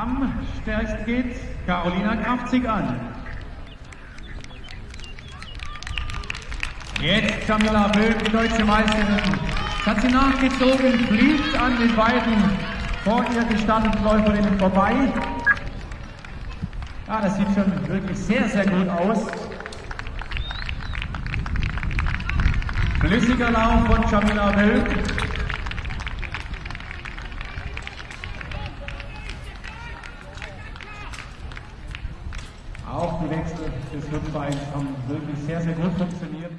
Am stärksten geht Carolina Kraftzig an. Jetzt Camilla Böhm, die deutsche Meisterin. Jetzt hat sie nachgezogen, fliegt an den beiden vor ihr gestarteten Läuferinnen vorbei. Ja, das sieht schon wirklich sehr, sehr gut aus. Flüssiger Lauf von Jamila Böhm. Die Wechsel des Rückbeins haben wirklich sehr, sehr gut funktioniert.